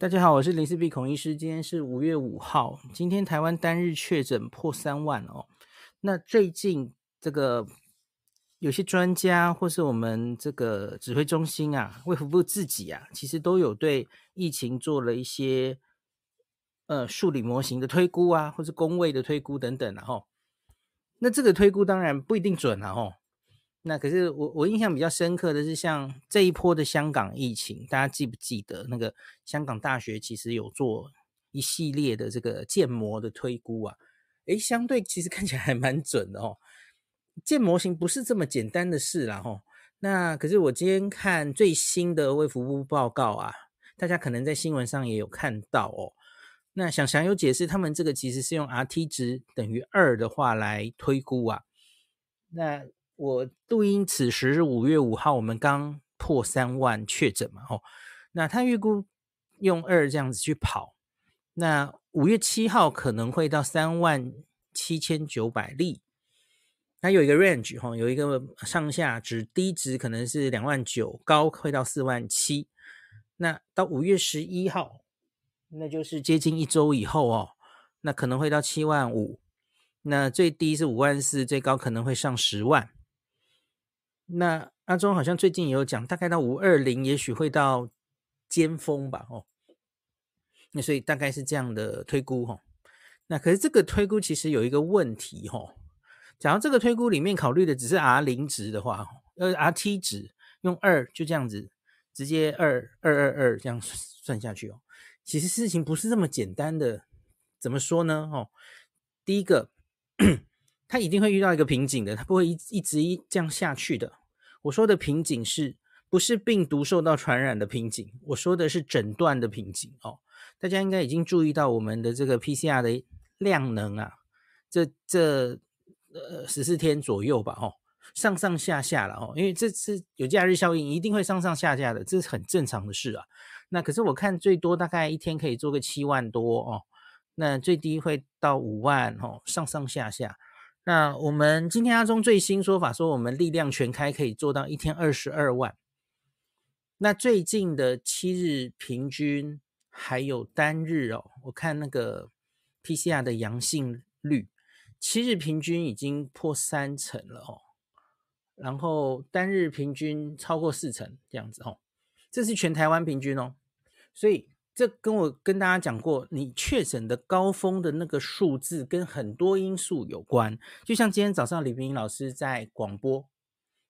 大家好，我是林思碧孔医师。今天是五月五号，今天台湾单日确诊破三万哦。那最近这个有些专家或是我们这个指挥中心啊，卫福部自己啊，其实都有对疫情做了一些呃数理模型的推估啊，或是工位的推估等等，然后那这个推估当然不一定准啊，吼。那可是我我印象比较深刻的是，像这一波的香港疫情，大家记不记得那个香港大学其实有做一系列的这个建模的推估啊？诶，相对其实看起来还蛮准的哦。建模型不是这么简单的事啦，吼。那可是我今天看最新的卫福部报告啊，大家可能在新闻上也有看到哦。那想想有解释，他们这个其实是用 Rt 值等于二的话来推估啊。那我录音此时是五月五号，我们刚破三万确诊嘛，吼，那他预估用二这样子去跑，那五月七号可能会到三万七千九百例，它有一个 range 哈，有一个上下值，低值可能是两万九，高会到四万七，那到五月十一号，那就是接近一周以后哦，那可能会到七万五，那最低是五万四，最高可能会上十万。那阿中好像最近也有讲，大概到五二零，也许会到尖峰吧，哦，那所以大概是这样的推估，哈。那可是这个推估其实有一个问题，哈。假如这个推估里面考虑的只是 R 零值的话，呃，Rt 值用二就这样子直接二二二二这样算下去哦，其实事情不是这么简单的。怎么说呢？哦，第一个。他一定会遇到一个瓶颈的，他不会一一直一这样下去的。我说的瓶颈是不是病毒受到传染的瓶颈？我说的是诊断的瓶颈哦。大家应该已经注意到我们的这个 PCR 的量能啊，这这呃十四天左右吧，哦，上上下下了哦，因为这次有假日效应，一定会上上下下的，这是很正常的事啊。那可是我看最多大概一天可以做个七万多哦，那最低会到五万哦，上上下下。那我们今天阿中最新说法说，我们力量全开可以做到一天二十二万。那最近的七日平均还有单日哦，我看那个 PCR 的阳性率，七日平均已经破三成了哦，然后单日平均超过四成这样子哦，这是全台湾平均哦，所以。这跟我跟大家讲过，你确诊的高峰的那个数字跟很多因素有关。就像今天早上李冰老师在广播，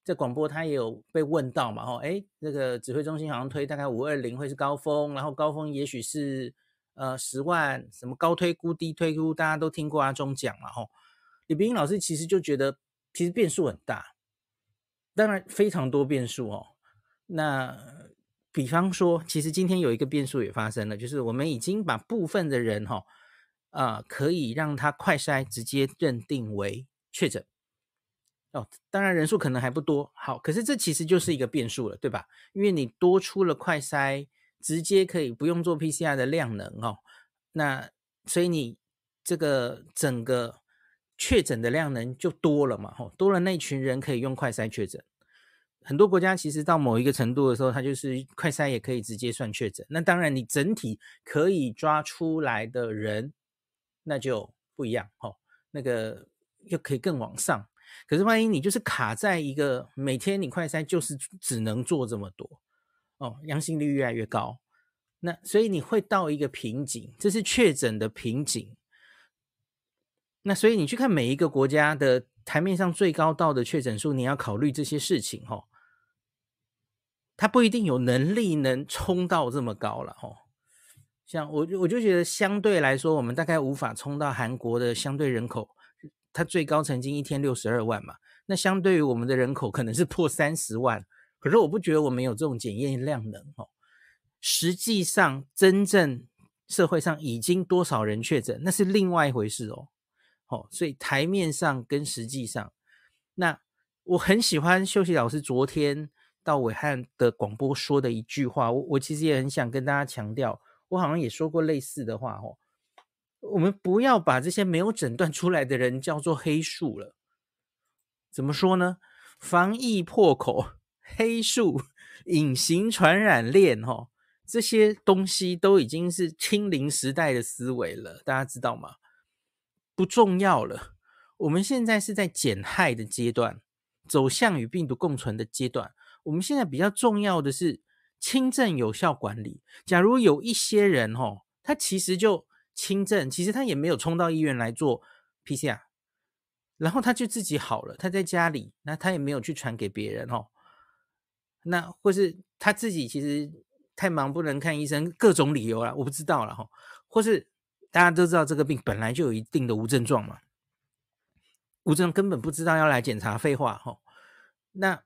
在广播他也有被问到嘛，吼，哎，那个指挥中心好像推大概五二零会是高峰，然后高峰也许是呃十万，什么高推估低推估，大家都听过阿中讲嘛，吼。李冰老师其实就觉得其实变数很大，当然非常多变数哦，那。比方说，其实今天有一个变数也发生了，就是我们已经把部分的人哈，啊，可以让他快筛直接认定为确诊哦。当然人数可能还不多，好，可是这其实就是一个变数了，对吧？因为你多出了快筛，直接可以不用做 PCR 的量能哦，那所以你这个整个确诊的量能就多了嘛，吼，多了那群人可以用快筛确诊。很多国家其实到某一个程度的时候，它就是快筛也可以直接算确诊。那当然，你整体可以抓出来的人，那就不一样哦。那个又可以更往上。可是万一你就是卡在一个每天你快筛就是只能做这么多哦，阳性率越来越高，那所以你会到一个瓶颈，这是确诊的瓶颈。那所以你去看每一个国家的台面上最高到的确诊数，你要考虑这些事情哦。他不一定有能力能冲到这么高了哦，像我我就觉得相对来说，我们大概无法冲到韩国的相对人口，它最高曾经一天六十二万嘛，那相对于我们的人口可能是破三十万，可是我不觉得我们有这种检验量能哦。实际上，真正社会上已经多少人确诊，那是另外一回事哦。哦，所以台面上跟实际上，那我很喜欢秀熙老师昨天。到伟汉的广播说的一句话，我我其实也很想跟大家强调，我好像也说过类似的话哦。我们不要把这些没有诊断出来的人叫做黑数了。怎么说呢？防疫破口、黑数、隐形传染链，哈，这些东西都已经是清零时代的思维了，大家知道吗？不重要了。我们现在是在减害的阶段，走向与病毒共存的阶段。我们现在比较重要的是轻症有效管理。假如有一些人哦，他其实就轻症，其实他也没有冲到医院来做 PCR，然后他就自己好了，他在家里，那他也没有去传给别人哦。那或是他自己其实太忙不能看医生，各种理由啊，我不知道了哈。或是大家都知道这个病本来就有一定的无症状嘛。无症根本不知道要来检查，废话哈。那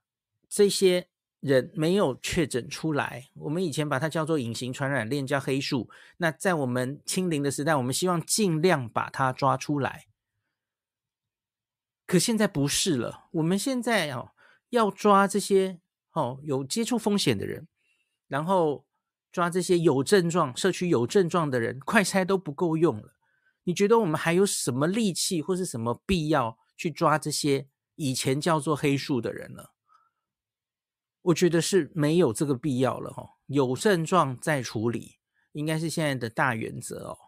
这些人没有确诊出来，我们以前把它叫做隐形传染链，叫黑数。那在我们清零的时代，我们希望尽量把它抓出来。可现在不是了，我们现在哦要抓这些哦有接触风险的人，然后抓这些有症状、社区有症状的人，快筛都不够用了。你觉得我们还有什么力气或是什么必要？去抓这些以前叫做黑数的人了，我觉得是没有这个必要了哈。有症状再处理，应该是现在的大原则哦。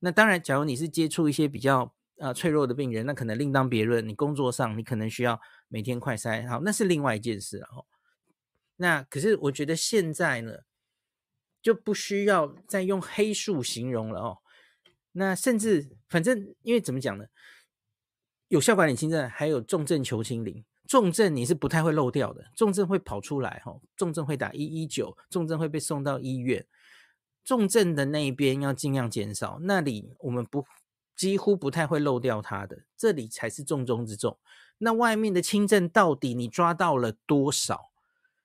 那当然，假如你是接触一些比较呃脆弱的病人，那可能另当别论。你工作上你可能需要每天快筛，好，那是另外一件事哦。那可是我觉得现在呢，就不需要再用黑数形容了哦。那甚至反正因为怎么讲呢？有效管理轻症，还有重症求清零。重症你是不太会漏掉的，重症会跑出来哈，重症会打一一九，重症会被送到医院。重症的那一边要尽量减少，那里我们不几乎不太会漏掉它的，这里才是重中之重。那外面的轻症到底你抓到了多少？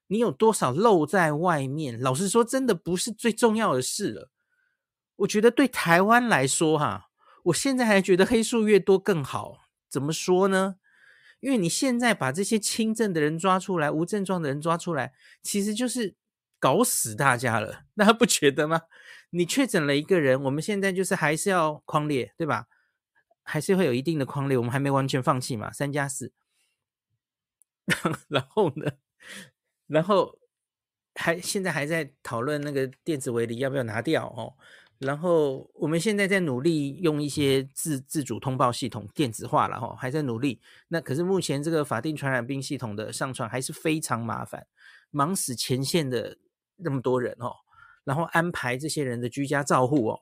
你有多少漏在外面？老实说，真的不是最重要的事了。我觉得对台湾来说哈，我现在还觉得黑数越多更好。怎么说呢？因为你现在把这些轻症的人抓出来，无症状的人抓出来，其实就是搞死大家了。大家不觉得吗？你确诊了一个人，我们现在就是还是要框列，对吧？还是会有一定的框列，我们还没完全放弃嘛，三加四。然后呢？然后还现在还在讨论那个电子围篱要不要拿掉哦。然后我们现在在努力用一些自自主通报系统电子化了哈，还在努力。那可是目前这个法定传染病系统的上传还是非常麻烦，忙死前线的那么多人哦。然后安排这些人的居家照护哦。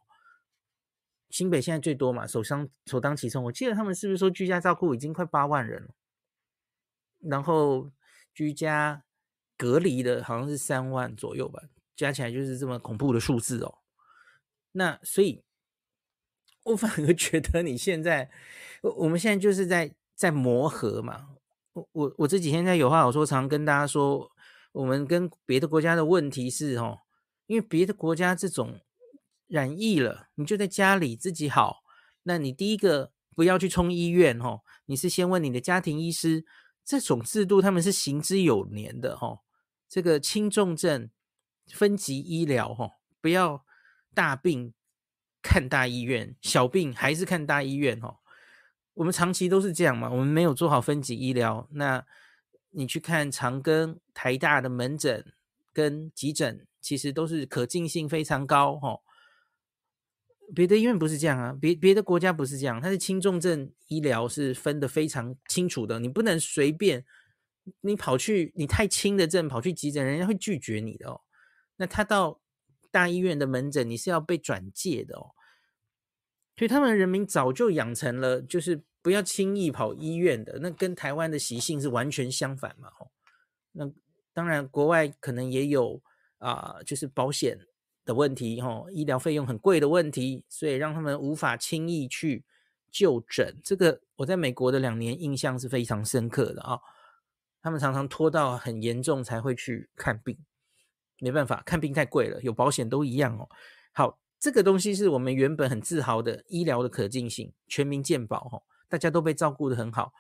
新北现在最多嘛，首当首当其冲。我记得他们是不是说居家照护已经快八万人了？然后居家隔离的好像是三万左右吧，加起来就是这么恐怖的数字哦。那所以，我反而觉得你现在，我我们现在就是在在磨合嘛。我我我这几天在有话好说，常跟大家说，我们跟别的国家的问题是哦，因为别的国家这种染疫了，你就在家里自己好。那你第一个不要去冲医院哦，你是先问你的家庭医师，这种制度他们是行之有年的哦。这个轻重症分级医疗哈，不要。大病看大医院，小病还是看大医院哦。我们长期都是这样嘛，我们没有做好分级医疗。那你去看长庚、台大的门诊跟急诊，其实都是可进性非常高哈。别的医院不是这样啊，别别的国家不是这样，它是轻重症医疗是分的非常清楚的，你不能随便你跑去你太轻的症跑去急诊，人家会拒绝你的哦。那他到。大医院的门诊，你是要被转介的哦，所以他们人民早就养成了，就是不要轻易跑医院的。那跟台湾的习性是完全相反嘛？哦，那当然国外可能也有啊，就是保险的问题，哦，医疗费用很贵的问题，所以让他们无法轻易去就诊。这个我在美国的两年印象是非常深刻的啊，他们常常拖到很严重才会去看病。没办法，看病太贵了，有保险都一样哦。好，这个东西是我们原本很自豪的医疗的可进性，全民健保哦，大家都被照顾的很好。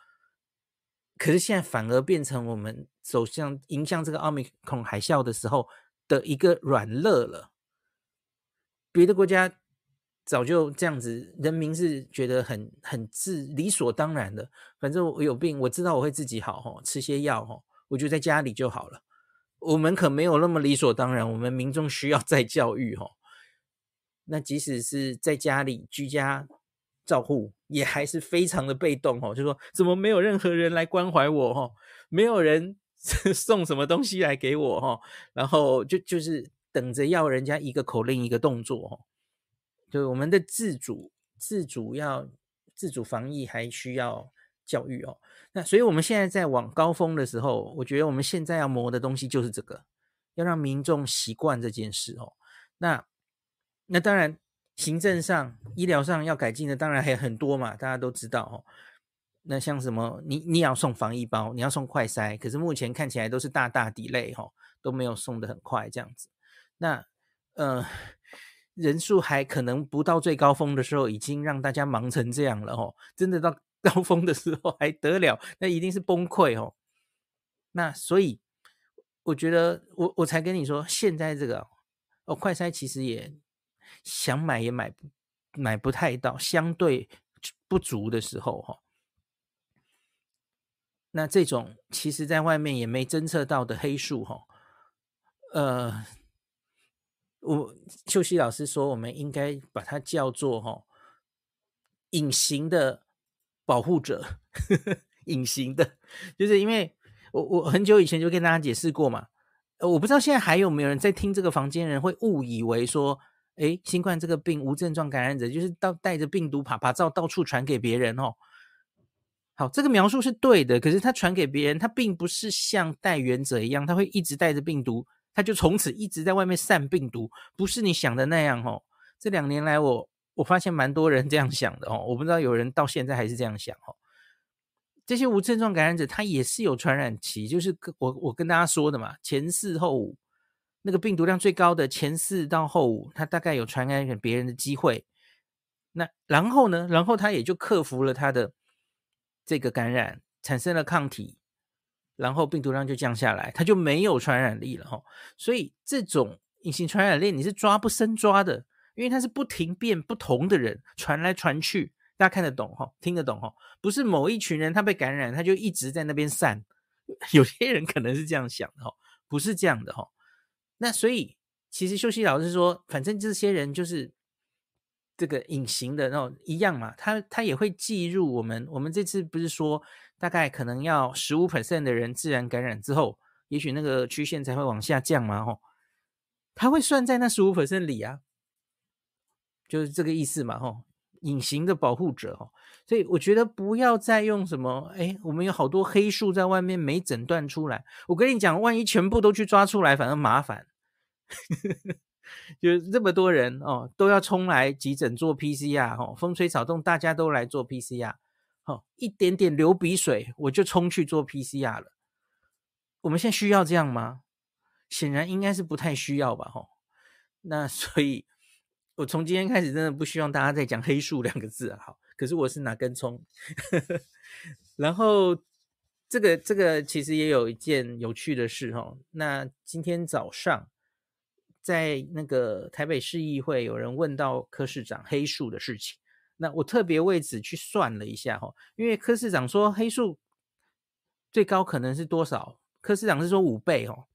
可是现在反而变成我们走向迎向这个奥密克戎海啸的时候的一个软肋了。别的国家早就这样子，人民是觉得很很自理所当然的，反正我有病，我知道我会自己好哈，吃些药哈，我就在家里就好了。我们可没有那么理所当然，我们民众需要再教育哦。那即使是在家里居家照护，也还是非常的被动哦。就说怎么没有任何人来关怀我哦，没有人 送什么东西来给我哦，然后就就是等着要人家一个口令一个动作哦。就我们的自主自主要自主防疫还需要教育哦。那所以我们现在在往高峰的时候，我觉得我们现在要磨的东西就是这个，要让民众习惯这件事哦。那那当然，行政上、医疗上要改进的当然还有很多嘛，大家都知道哦。那像什么，你你要送防疫包，你要送快筛，可是目前看起来都是大大底类哈，都没有送的很快这样子。那呃，人数还可能不到最高峰的时候，已经让大家忙成这样了哦。真的到高峰的时候还得了？那一定是崩溃哦。那所以我觉得，我我才跟你说，现在这个哦，快筛其实也。想买也买不买不太到，相对不足的时候哈，那这种其实在外面也没侦测到的黑数哈，呃，我秀熙老师说，我们应该把它叫做哈隐形的保护者，隐形的，就是因为我我很久以前就跟大家解释过嘛，我不知道现在还有没有人在听这个房间人会误以为说。哎，新冠这个病无症状感染者就是到带着病毒爬爬照到处传给别人哦。好，这个描述是对的，可是他传给别人，他并不是像带源者一样，他会一直带着病毒，他就从此一直在外面散病毒，不是你想的那样哦。这两年来，我我发现蛮多人这样想的哦，我不知道有人到现在还是这样想哦。这些无症状感染者，他也是有传染期，就是我我跟大家说的嘛，前四后五。那个病毒量最高的前四到后五，他大概有传染给别人的机会。那然后呢？然后他也就克服了他的这个感染，产生了抗体，然后病毒量就降下来，他就没有传染力了哈。所以这种隐形传染链你是抓不生抓的，因为它是不停变不同的人传来传去，大家看得懂哈？听得懂哈？不是某一群人他被感染，他就一直在那边散。有些人可能是这样想的哈，不是这样的哈。那所以，其实秀熙老师说，反正这些人就是这个隐形的那种一样嘛，他他也会计入我们。我们这次不是说，大概可能要十五 percent 的人自然感染之后，也许那个曲线才会往下降嘛，吼，他会算在那十五 percent 里啊，就是这个意思嘛，吼，隐形的保护者，吼，所以我觉得不要再用什么，哎，我们有好多黑数在外面没诊断出来，我跟你讲，万一全部都去抓出来，反而麻烦。就这么多人哦，都要冲来急诊做 PCR 哦，风吹草动大家都来做 PCR 哦，一点点流鼻水我就冲去做 PCR 了。我们现在需要这样吗？显然应该是不太需要吧，吼。那所以，我从今天开始真的不希望大家再讲黑数两个字啊，好。可是我是拿根葱，然后。这个这个其实也有一件有趣的事哈。那今天早上在那个台北市议会，有人问到柯市长黑数的事情。那我特别为此去算了一下哈，因为柯市长说黑数最高可能是多少？柯市长是说五倍哦。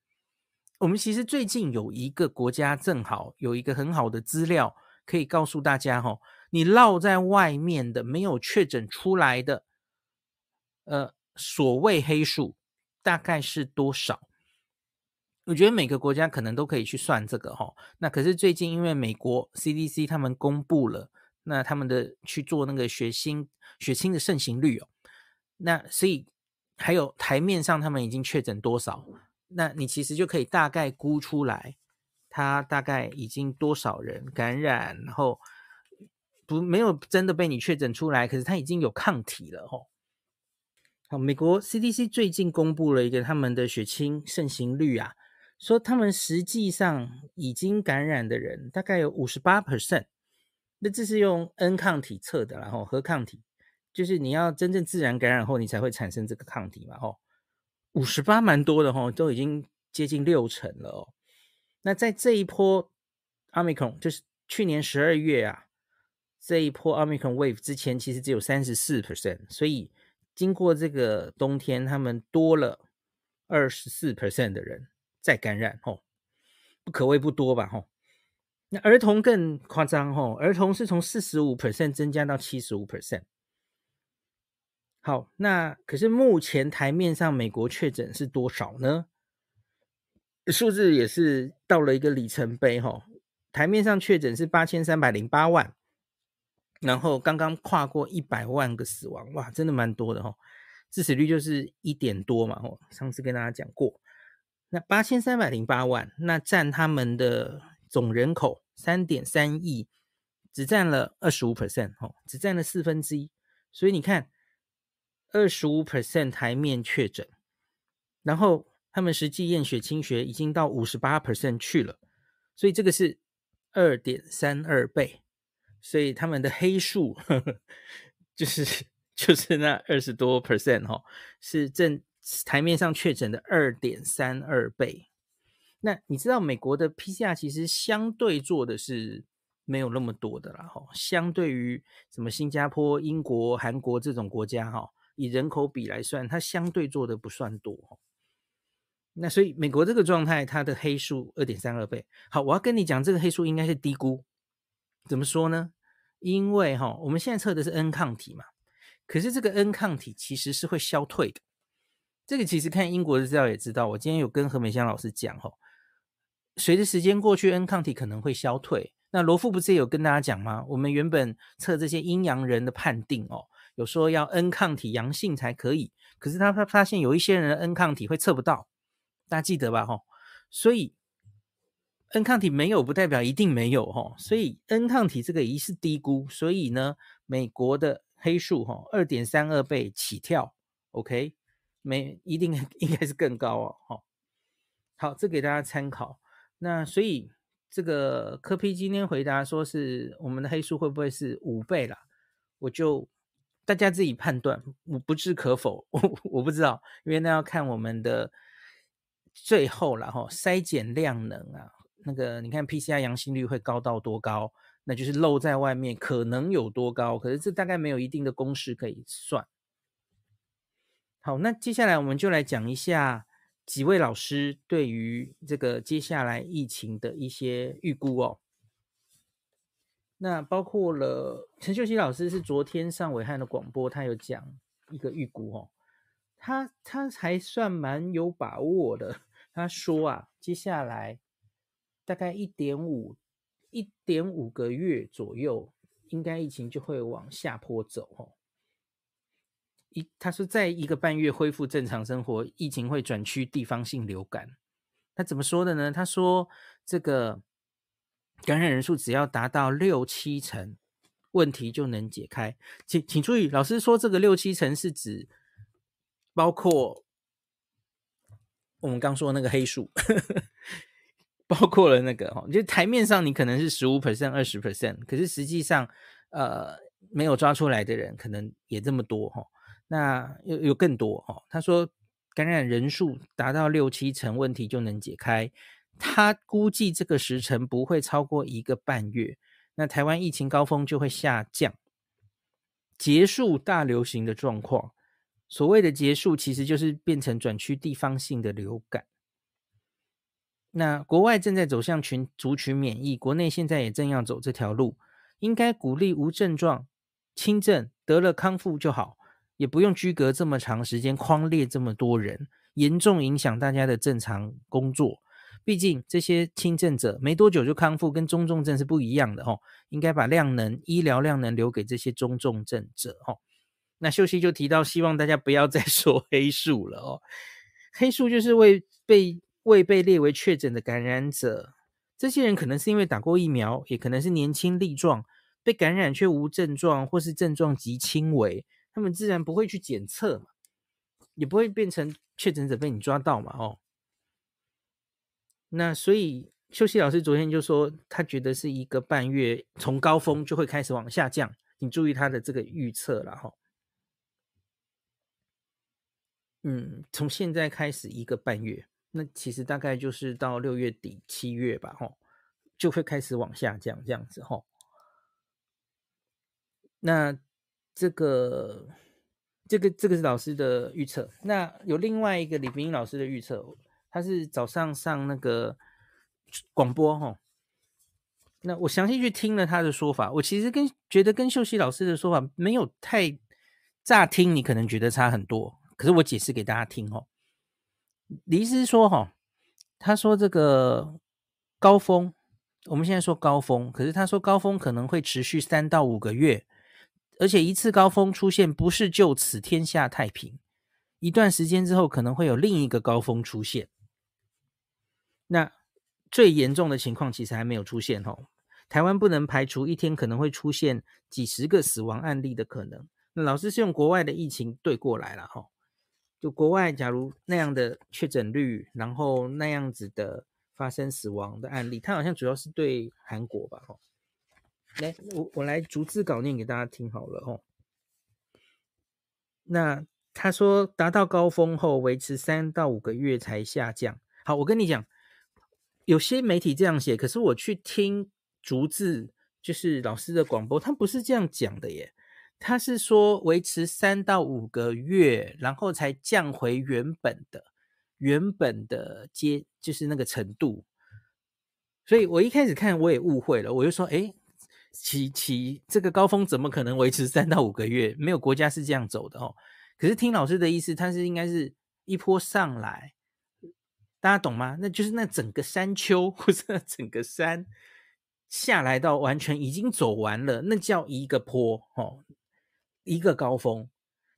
我们其实最近有一个国家正好有一个很好的资料可以告诉大家哈，你落在外面的没有确诊出来的，呃。所谓黑数大概是多少？我觉得每个国家可能都可以去算这个哈。那可是最近因为美国 CDC 他们公布了，那他们的去做那个血清血清的盛行率哦，那所以还有台面上他们已经确诊多少？那你其实就可以大概估出来，他大概已经多少人感染，然后不没有真的被你确诊出来，可是他已经有抗体了哈。好，美国 CDC 最近公布了一个他们的血清盛行率啊，说他们实际上已经感染的人大概有五十八 percent，那这是用 N 抗体测的，然后核抗体就是你要真正自然感染后，你才会产生这个抗体嘛，吼，五十八蛮多的哈，都已经接近六成了哦。那在这一波 Omicron，就是去年十二月啊，这一波 Omicron wave 之前其实只有三十四 percent，所以。经过这个冬天，他们多了二十四 percent 的人再感染吼，不可谓不多吧吼。那儿童更夸张吼，儿童是从四十五 percent 增加到七十五 percent。好，那可是目前台面上美国确诊是多少呢？数字也是到了一个里程碑哈，台面上确诊是八千三百零八万，然后刚刚跨过一百万个死亡，哇，真的蛮多的哈，致死率就是一点多嘛吼，上次跟大家讲过，那八千三百零八万，那占他们的总人口。三点三亿，只占了二十五 percent 哦，只占了四分之一。所以你看，二十五 percent 台面确诊，然后他们实际验血清学已经到五十八 percent 去了，所以这个是二点三二倍。所以他们的黑数就是就是那二十多 percent 哈，是正台面上确诊的二点三二倍。那你知道美国的 PCR 其实相对做的是没有那么多的啦，哈，相对于什么新加坡、英国、韩国这种国家，哈，以人口比来算，它相对做的不算多，那所以美国这个状态，它的黑数二点三二倍。好，我要跟你讲，这个黑数应该是低估。怎么说呢？因为哈，我们现在测的是 N 抗体嘛，可是这个 N 抗体其实是会消退的。这个其实看英国的资料也知道，我今天有跟何美香老师讲，哈。随着时间过去，N 抗体可能会消退。那罗富不是也有跟大家讲吗？我们原本测这些阴阳人的判定哦，有说要 N 抗体阳性才可以，可是他他发现有一些人的 N 抗体会测不到，大家记得吧？哈，所以 N 抗体没有不代表一定没有哈，所以 N 抗体这个疑似低估，所以呢，美国的黑数哈二点三二倍起跳，OK，没一定 应该是更高哦，哈，好，这给大家参考。那所以这个科批今天回答说是我们的黑数会不会是五倍啦？我就大家自己判断，我不置可否，我我不知道，因为那要看我们的最后了哈，筛检量能啊，那个你看 PCR 阳性率会高到多高，那就是漏在外面可能有多高，可是这大概没有一定的公式可以算。好，那接下来我们就来讲一下。几位老师对于这个接下来疫情的一些预估哦，那包括了陈秀熙老师是昨天上伟汉的广播，他有讲一个预估哦，他他还算蛮有把握的，他说啊，接下来大概一点五一点五个月左右，应该疫情就会往下坡走哦。一，他说在一个半月恢复正常生活，疫情会转趋地方性流感。他怎么说的呢？他说这个感染人数只要达到六七成，问题就能解开。请请注意，老师说这个六七成是指包括我们刚说那个黑数，包括了那个哈，就台面上你可能是十五 percent、二十 percent，可是实际上呃没有抓出来的人可能也这么多哈。那有有更多哦，他说感染人数达到六七成，问题就能解开。他估计这个时辰不会超过一个半月，那台湾疫情高峰就会下降，结束大流行的状况。所谓的结束，其实就是变成转区地方性的流感。那国外正在走向群族群免疫，国内现在也正要走这条路，应该鼓励无症状、轻症得了康复就好。也不用居隔这么长时间，框列这么多人，严重影响大家的正常工作。毕竟这些轻症者没多久就康复，跟中重症是不一样的哦。应该把量能、医疗量能留给这些中重症者哦。那秀熙就提到，希望大家不要再 说黑数了哦。黑数就是未被未被列为确诊的感染者，这些人可能是因为打过疫苗，也可能是年轻力壮，被感染却无症状，或是症状极轻微。他们自然不会去检测嘛，也不会变成确诊者被你抓到嘛，哦。那所以休息老师昨天就说，他觉得是一个半月，从高峰就会开始往下降，请注意他的这个预测了哈。嗯，从现在开始一个半月，那其实大概就是到六月底七月吧，哈，就会开始往下降这样子哈。那。这个，这个，这个是老师的预测。那有另外一个李冰英老师的预测，他是早上上那个广播哈。那我详细去听了他的说法，我其实跟觉得跟秀熙老师的说法没有太乍听，你可能觉得差很多。可是我解释给大家听哦。李师说哈，他说这个高峰，我们现在说高峰，可是他说高峰可能会持续三到五个月，而且一次高峰出现不是就此天下太平，一段时间之后可能会有另一个高峰出现。那最严重的情况其实还没有出现哦。台湾不能排除一天可能会出现几十个死亡案例的可能。那老师是用国外的疫情对过来了哈，就国外假如那样的确诊率，然后那样子的发生死亡的案例，他好像主要是对韩国吧哈。来，我我来逐字稿念给大家听好了哈。那他说达到高峰后维持三到五个月才下降。好，我跟你讲，有些媒体这样写，可是我去听。逐字就是老师的广播，他不是这样讲的耶，他是说维持三到五个月，然后才降回原本的原本的阶，就是那个程度。所以我一开始看我也误会了，我就说，哎，其其这个高峰怎么可能维持三到五个月？没有国家是这样走的哦。可是听老师的意思，他是应该是一波上来，大家懂吗？那就是那整个山丘 或者整个山。下来到完全已经走完了，那叫一个坡哦，一个高峰。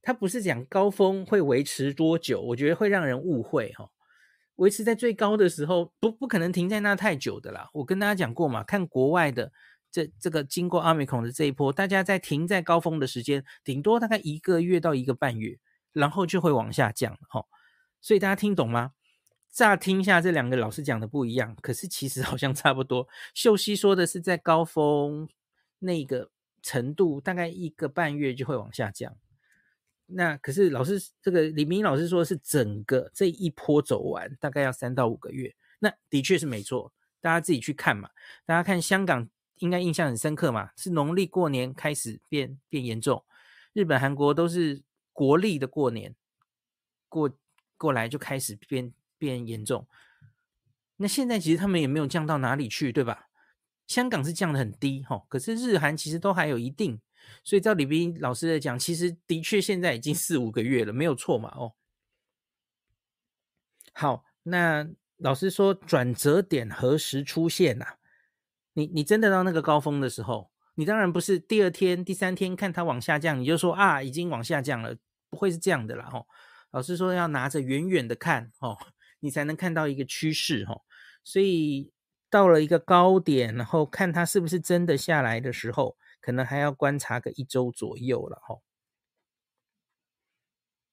它不是讲高峰会维持多久，我觉得会让人误会哈。维持在最高的时候，不不可能停在那太久的啦。我跟大家讲过嘛，看国外的这这个经过阿米孔的这一波，大家在停在高峰的时间，顶多大概一个月到一个半月，然后就会往下降哈。所以大家听懂吗？乍听下，这两个老师讲的不一样，可是其实好像差不多。秀熙说的是在高峰那个程度，大概一个半月就会往下降。那可是老师这个李明老师说是整个这一波走完，大概要三到五个月。那的确是没错，大家自己去看嘛。大家看香港应该印象很深刻嘛，是农历过年开始变变严重。日本、韩国都是国历的过年过过来就开始变。变严重，那现在其实他们也没有降到哪里去，对吧？香港是降的很低哈，可是日韩其实都还有一定，所以照李斌老师来讲，其实的确现在已经四五个月了，没有错嘛哦。好，那老师说转折点何时出现呐？你你真的到那个高峰的时候，你当然不是第二天、第三天看它往下降，你就说啊已经往下降了，不会是这样的啦哦。老师说要拿着远远的看哦。你才能看到一个趋势哈，所以到了一个高点，然后看它是不是真的下来的时候，可能还要观察个一周左右了哈。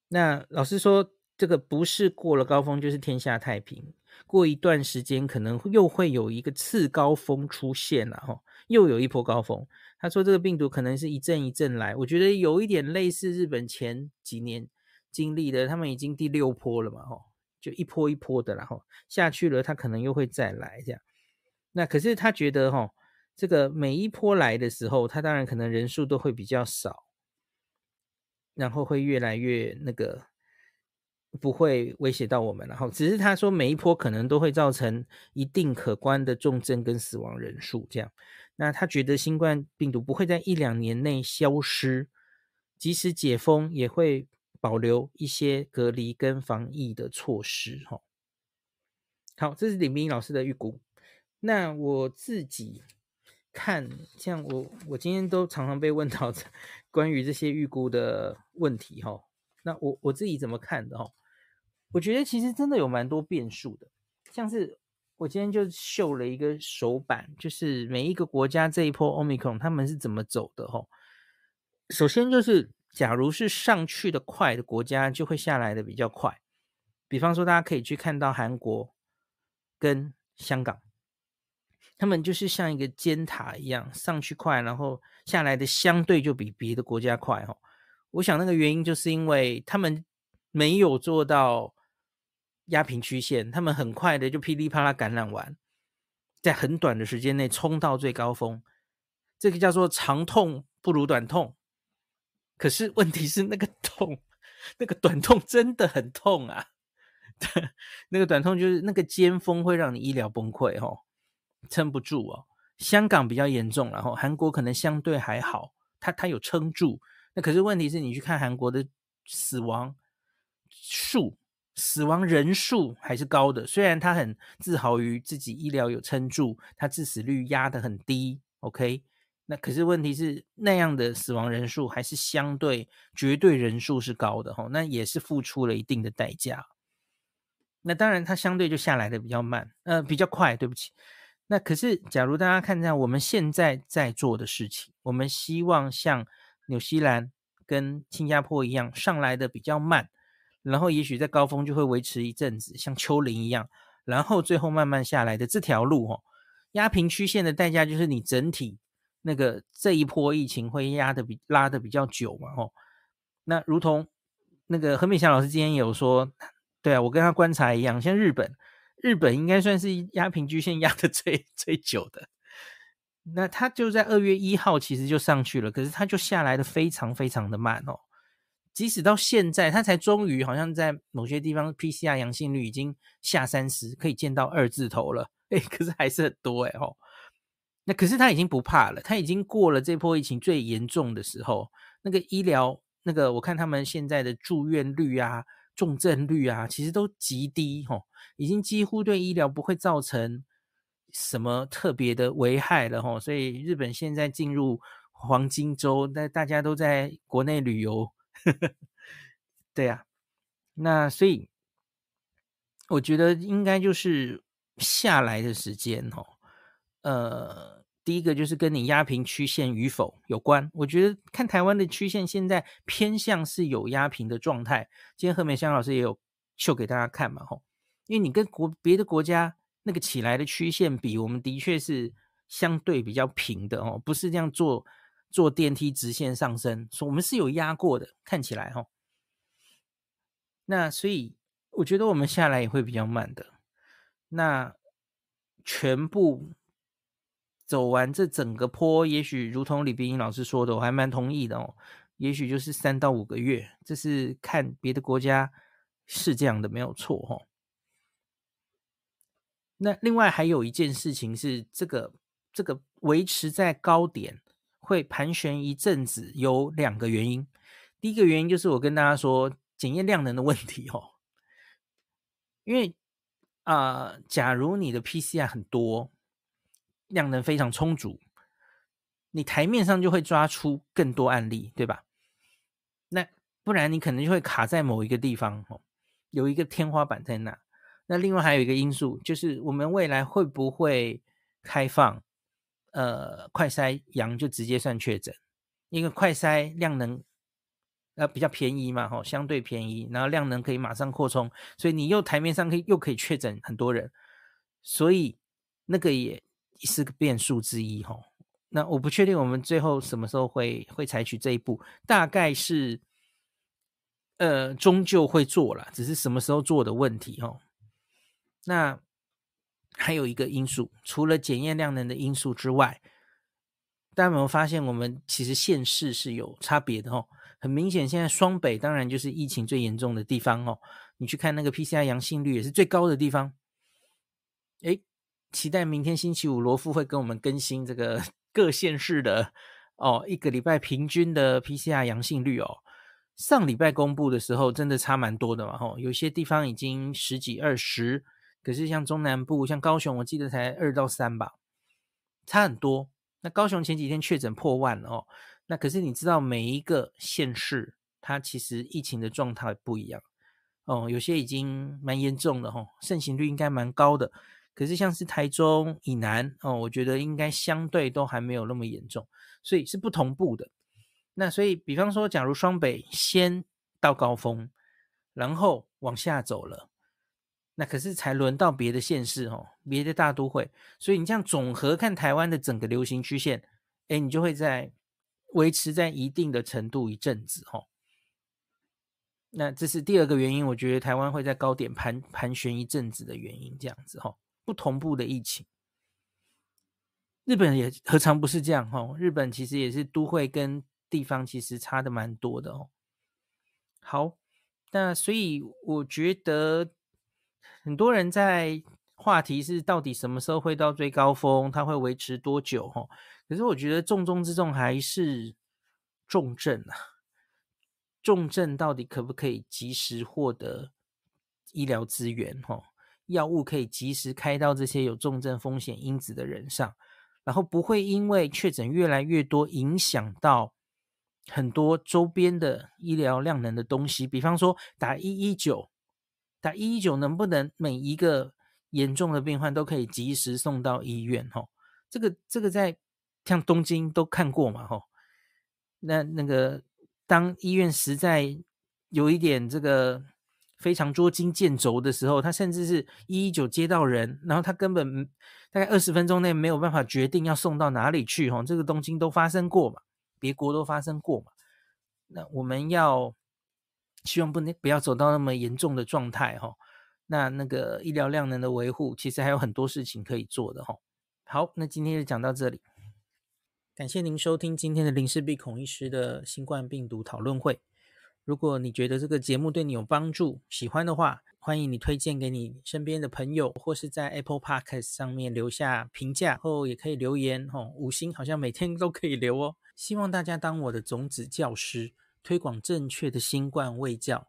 那老师说，这个不是过了高峰就是天下太平，过一段时间可能又会有一个次高峰出现了哈，又有一波高峰。他说这个病毒可能是一阵一阵来，我觉得有一点类似日本前几年经历的，他们已经第六波了嘛哈。就一波一波的，然后下去了，他可能又会再来这样。那可是他觉得哈，这个每一波来的时候，他当然可能人数都会比较少，然后会越来越那个不会威胁到我们。然后只是他说每一波可能都会造成一定可观的重症跟死亡人数这样。那他觉得新冠病毒不会在一两年内消失，即使解封也会。保留一些隔离跟防疫的措施，哈。好，这是李明老师的预估。那我自己看，像我我今天都常常被问到关于这些预估的问题，哈。那我我自己怎么看的，哈？我觉得其实真的有蛮多变数的，像是我今天就秀了一个手板，就是每一个国家这一波 Omicron 他们是怎么走的，哈。首先就是。假如是上去的快的国家，就会下来的比较快。比方说，大家可以去看到韩国跟香港，他们就是像一个尖塔一样，上去快，然后下来的相对就比别的国家快。哈，我想那个原因就是因为他们没有做到压平曲线，他们很快的就噼里啪啦感染完，在很短的时间内冲到最高峰。这个叫做长痛不如短痛。可是问题是那个痛，那个短痛真的很痛啊！那个短痛就是那个尖峰会让你医疗崩溃哦，撑不住哦。香港比较严重，然后韩国可能相对还好，它它有撑住。那可是问题是你去看韩国的死亡数、死亡人数还是高的，虽然他很自豪于自己医疗有撑住，他致死率压得很低。OK，那可是问题是那样的死亡人数还是相对绝对人数是高的哈，那也是付出了一定的代价。那当然它相对就下来的比较慢，呃，比较快。对不起。那可是，假如大家看在我们现在在做的事情，我们希望像纽西兰跟新加坡一样上来的比较慢，然后也许在高峰就会维持一阵子，像丘陵一样，然后最后慢慢下来的这条路，哦，压平曲线的代价就是你整体那个这一波疫情会压的比拉的比较久嘛，哦，那如同那个何美霞老师今天有说，对啊，我跟他观察一样，像日本。日本应该算是压平均线压的 最最久的，那它就在二月一号其实就上去了，可是它就下来的非常非常的慢哦。即使到现在，它才终于好像在某些地方 PCR 阳性率已经下三十，可以见到二字头了，哎，可是还是很多哎哦。那可是他已经不怕了，他已经过了这波疫情最严重的时候，那个医疗那个我看他们现在的住院率啊。重症率啊，其实都极低吼，已经几乎对医疗不会造成什么特别的危害了吼。所以日本现在进入黄金周，那大家都在国内旅游，对呀。那所以我觉得应该就是下来的时间吼，呃。第一个就是跟你压平曲线与否有关。我觉得看台湾的曲线现在偏向是有压平的状态。今天何美香老师也有秀给大家看嘛，吼，因为你跟国别的国家那个起来的曲线比，我们的确是相对比较平的哦，不是这样坐坐电梯直线上升，说我们是有压过的，看起来哈。那所以我觉得我们下来也会比较慢的。那全部。走完这整个坡，也许如同李冰英老师说的，我还蛮同意的哦。也许就是三到五个月，这是看别的国家是这样的，没有错哈。那另外还有一件事情是，这个这个维持在高点会盘旋一阵子，有两个原因。第一个原因就是我跟大家说检验量能的问题哦，因为啊，假如你的 PCR 很多。量能非常充足，你台面上就会抓出更多案例，对吧？那不然你可能就会卡在某一个地方哦，有一个天花板在那。那另外还有一个因素就是，我们未来会不会开放呃快筛阳就直接算确诊？因为快筛量能呃比较便宜嘛，哈，相对便宜，然后量能可以马上扩充，所以你又台面上可以又可以确诊很多人，所以那个也。是个变数之一哈，那我不确定我们最后什么时候会会采取这一步，大概是呃终究会做了，只是什么时候做的问题哦。那还有一个因素，除了检验量能的因素之外，大家有没有发现我们其实县市是有差别的哦？很明显，现在双北当然就是疫情最严重的地方哦。你去看那个 PCR 阳性率也是最高的地方，哎。期待明天星期五罗富会跟我们更新这个 各县市的哦一个礼拜平均的 PCR 阳性率哦。上礼拜公布的时候真的差蛮多的嘛吼，有些地方已经十几二十，可是像中南部像高雄，我记得才二到三吧，差很多。那高雄前几天确诊破万哦，那可是你知道每一个县市它其实疫情的状态不一样哦，有些已经蛮严重的吼，盛行率应该蛮高的。可是像是台中以南哦，我觉得应该相对都还没有那么严重，所以是不同步的。那所以，比方说，假如双北先到高峰，然后往下走了，那可是才轮到别的县市哦，别的大都会。所以你这样总和看台湾的整个流行曲线，哎，你就会在维持在一定的程度一阵子哦。那这是第二个原因，我觉得台湾会在高点盘盘旋一阵子的原因，这样子哈。不同步的疫情，日本也何尝不是这样哈？日本其实也是都会跟地方其实差的蛮多的哦。好，那所以我觉得很多人在话题是到底什么时候会到最高峰，它会维持多久？哈，可是我觉得重中之重还是重症啊。重症到底可不可以及时获得医疗资源？哈，药物可以及时开到这些有重症风险因子的人上，然后不会因为确诊越来越多，影响到很多周边的医疗量能的东西。比方说打一一九，打一一九能不能每一个严重的病患都可以及时送到医院？哈，这个这个在像东京都看过嘛？哈，那那个。当医院实在有一点这个非常捉襟见肘的时候，他甚至是一一九接到人，然后他根本大概二十分钟内没有办法决定要送到哪里去。哈，这个东京都发生过嘛，别国都发生过嘛。那我们要希望不能不要走到那么严重的状态。哈，那那个医疗量能的维护，其实还有很多事情可以做的。哈，好，那今天就讲到这里。感谢您收听今天的林氏璧孔医师的新冠病毒讨论会。如果你觉得这个节目对你有帮助，喜欢的话，欢迎你推荐给你身边的朋友，或是在 Apple Podcast 上面留下评价，后也可以留言哦，五星好像每天 都可以留哦。希望大家当我的种子教师，推广正确的新冠卫教，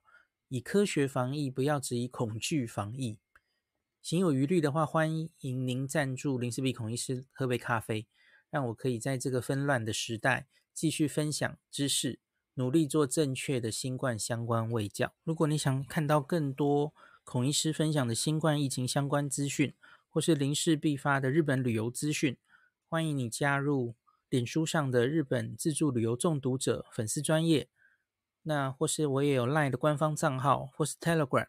以科学防疫，不要只以恐惧防疫。行有余力的话，欢迎您赞助林氏璧孔医师喝杯咖啡。让我可以在这个纷乱的时代继续分享知识，努力做正确的新冠相关卫教。如果你想看到更多孔医师分享的新冠疫情相关资讯，或是临时必发的日本旅游资讯，欢迎你加入脸书上的日本自助旅游中毒者粉丝专业。那或是我也有 LINE 的官方账号，或是 Telegram。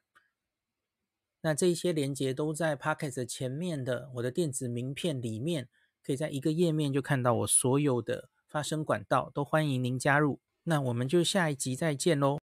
那这些连接都在 Pocket 前面的我的电子名片里面。可以在一个页面就看到我所有的发声管道，都欢迎您加入。那我们就下一集再见喽。